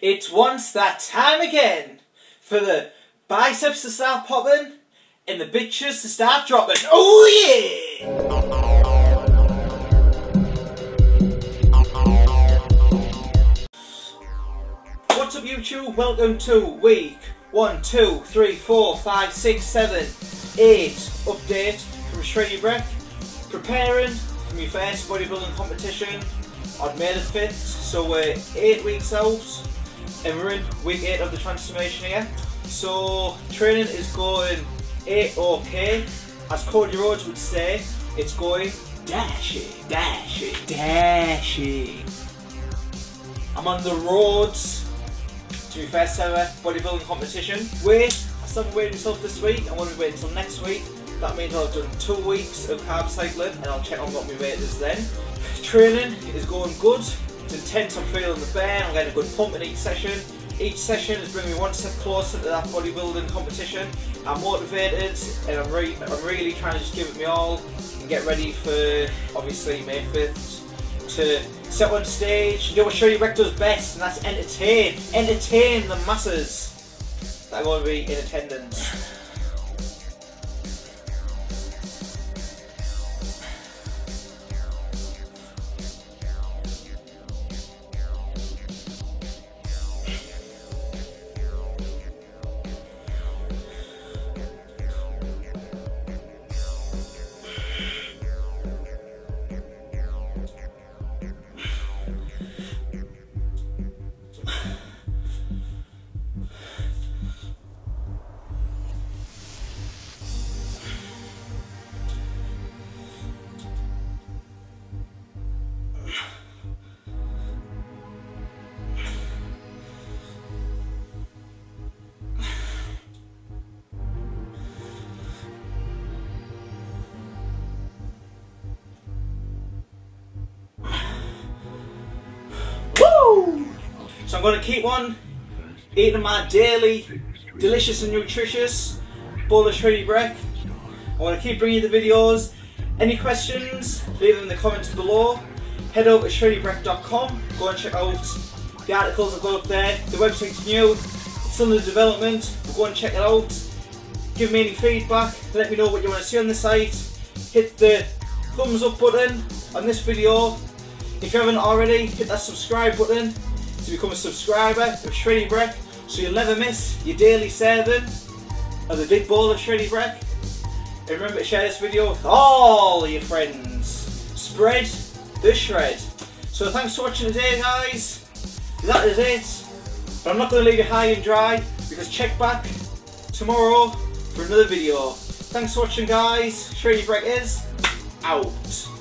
It's once that time again for the biceps to start popping and the bitches to start dropping. Oh yeah! What's up YouTube? Welcome to week one, two, three, four, five, six, seven, eight update from Shreddy Brek. Preparing for my first bodybuilding competition on May the 5th, so we're eight weeks out and we're in week eight of the transformation here. So training is going a-okay. As Cody Rhodes would say, it's going dashing, dashing, dashing. I'm on the roads to my first ever bodybuilding competition. Wait, I haven't weighed myself this week. I'm going to be waiting until next week. That means I've done two weeks of carb cycling and I'll check on what my weight is then. Training is going good. Intense, I'm feeling the burn, I'm getting a good pump in each session. Each session is bringing me one step closer to that bodybuilding competition. I'm motivated and I'm, re I'm really trying to just give it my all and get ready for obviously May 5th to set on stage, do what Shreddy Brek does best, and that's entertain. Entertain the masses that are going to be in attendance. Woo! So I'm going to keep on eating my daily delicious and nutritious bowl of Shreddy Brek. I want to keep bringing the videos. Any questions, leave them in the comments below. Head over to shreddybrek.com, go and check out the articles I've got up there. The website's new, it's under development, go and check it out. Give me any feedback, let me know what you want to see on the site. Hit the thumbs up button on this video if you haven't already, hit that subscribe button to become a subscriber of Shreddy Brek so you'll never miss your daily serving of the big bowl of Shreddy Brek. And remember to share this video with all your friends. Spread the shred. So thanks for watching today guys. That is it. But I'm not going to leave you high and dry because check back tomorrow for another video. Thanks for watching guys. Shreddy Brek is out.